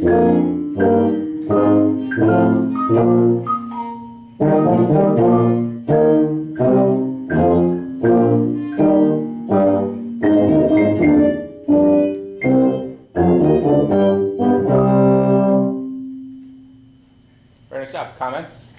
Very nice. Comments?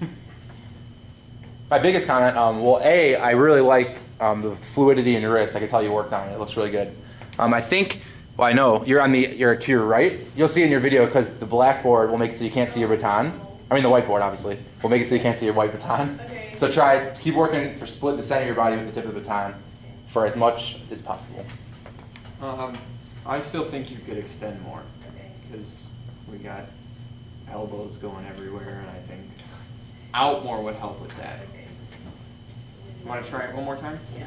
My biggest comment, um, well, A, I really like um, the fluidity in your wrist. I can tell you worked on it. It looks really good. Um, I think, well, I know you're on the, you're to your right. You'll see in your video because the blackboard will make it so you can't see your baton. I mean, the whiteboard, obviously, will make it so you can't see your white baton. Okay. So try, keep working for split the center of your body with the tip of the baton for as much as possible. Um, I still think you could extend more Okay. because we got elbows going everywhere, and I think out more would help with that. Okay. Want to try it one more time? Yeah.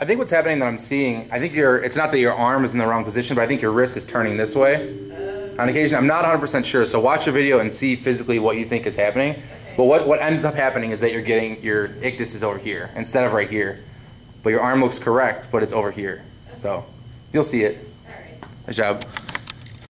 I think what's happening that I'm seeing, I think your, it's not that your arm is in the wrong position, but I think your wrist is turning this way. On occasion, I'm not 100% sure, so watch the video and see physically what you think is happening. But what, what ends up happening is that you're getting, your ictus is over here instead of right here. But your arm looks correct, but it's over here. So you'll see it. All right. Nice job.